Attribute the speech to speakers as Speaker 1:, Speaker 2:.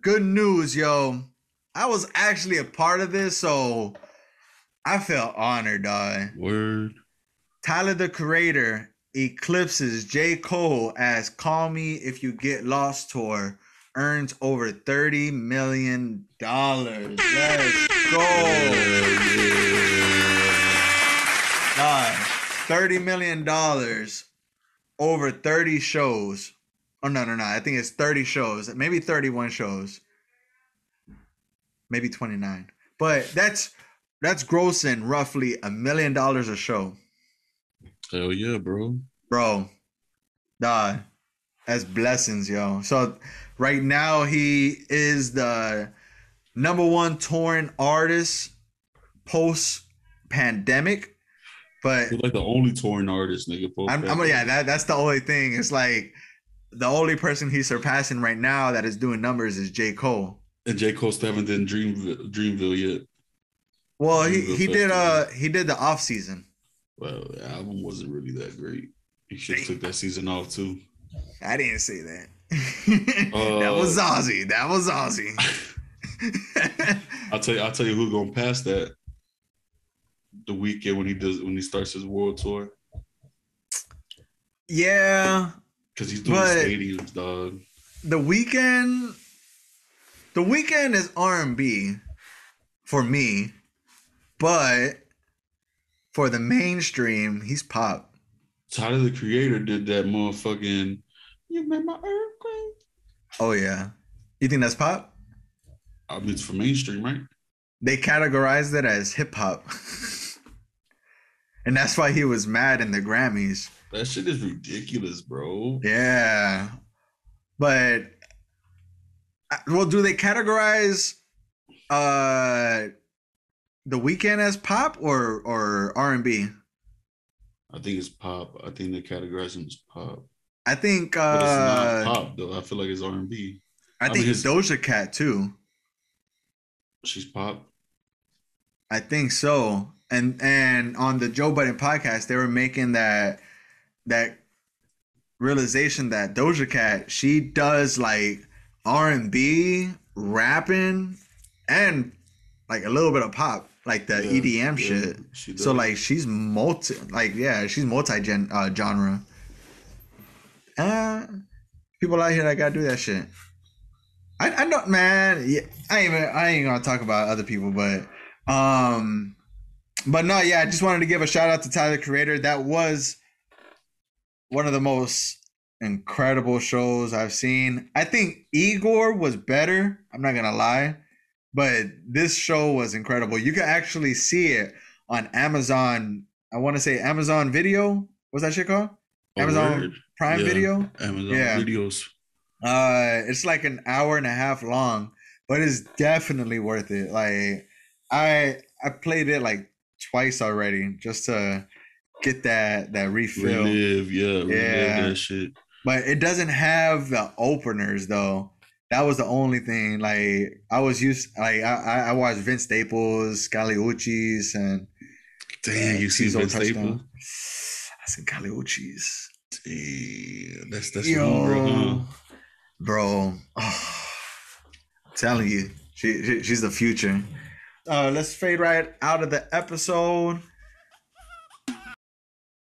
Speaker 1: good news, yo. I was actually a part of this, so I felt honored, dog.
Speaker 2: Word.
Speaker 1: Tyler the Creator eclipses J. Cole as Call Me If You Get Lost tour earns over $30 million. Let's go. Dog, $30 million over 30 shows. Oh, no, no, no. I think it's 30 shows, maybe 31 shows, maybe 29. But that's that's grossing roughly a million dollars a show.
Speaker 2: Hell yeah, bro.
Speaker 1: Bro, dog, that's blessings, yo. So right now he is the number one touring artist post pandemic. But
Speaker 2: He's like the only touring artist, nigga.
Speaker 1: I'm, I'm yeah, that that's the only thing. It's like the only person he's surpassing right now that is doing numbers is J. Cole.
Speaker 2: And J. Cole still haven't done Dreamville, Dreamville yet.
Speaker 1: Well, he, he did uh he did the off season.
Speaker 2: Well, the album wasn't really that great. He should have took that season off too.
Speaker 1: I didn't say that. that was
Speaker 2: Uh,
Speaker 1: Ozzy. That was Ozzy.
Speaker 2: I'll tell you. I'll tell you who's gonna pass that. The Weeknd when he does when he starts his world tour
Speaker 1: yeah,
Speaker 2: because he's doing
Speaker 1: But-
Speaker 2: stadiums, dog.
Speaker 1: the Weeknd. The Weeknd is R and B for me, but for the mainstream, he's pop.
Speaker 2: Tyler the Creator did that motherfucking. You made my earthquake.
Speaker 1: Oh yeah, you think that's pop?
Speaker 2: I mean, it's for mainstream, right?
Speaker 1: They categorized it as hip hop, and that's why he was mad in the Grammys.
Speaker 2: That shit is ridiculous, bro.
Speaker 1: Yeah, but uh, well, do they categorize uh the Weeknd as pop or or R and B?
Speaker 2: I think it's pop. I think they categorize him as pop,
Speaker 1: I think
Speaker 2: but it's
Speaker 1: uh
Speaker 2: not pop though. I feel like it's R and B.
Speaker 1: I
Speaker 2: I
Speaker 1: think
Speaker 2: mean, his-
Speaker 1: Doja Cat too.
Speaker 2: She's pop.
Speaker 1: I think so. And and on the Joe Budden podcast, they were making that that realization that Doja Cat she does like R and B, rapping, and like a little bit of pop, like the
Speaker 2: Yeah,
Speaker 1: EDM
Speaker 2: yeah,
Speaker 1: shit. So like she's multi, like yeah, she's multi gen uh, genre. Uh, people out here that gotta do that shit. I I don't man. Yeah, I ain't even, I ain't gonna talk about other people, but um, but no, yeah. I just wanted to give a shout out to Tyler Creator. That was one of the most incredible shows I've seen. I think Igor was better. I'm not gonna lie, but this show was incredible. You can actually see it on Amazon. I want to say Amazon Video. What's that shit called?
Speaker 2: Oh,
Speaker 1: Amazon? Prime
Speaker 2: Yeah.
Speaker 1: Video.
Speaker 2: Amazon
Speaker 1: Yeah.
Speaker 2: videos.
Speaker 1: Uh, it's like an hour and a half long, but it's definitely worth it. Like I I played it like twice already just to get that that refill.
Speaker 2: Relive, yeah, relive
Speaker 1: Yeah.
Speaker 2: that shit.
Speaker 1: But it doesn't have the openers though. That was the only thing. Like I was used like I I- I watched Vince Staples, Kali Uchis, and
Speaker 2: Damn, you see Vince. Staples?
Speaker 1: I said Kali Uchis.
Speaker 2: Damn, that's that's
Speaker 1: Yo,
Speaker 2: huh?
Speaker 1: bro. Oh, telling you, she, she she's the future. Uh, let's fade right out of the episode.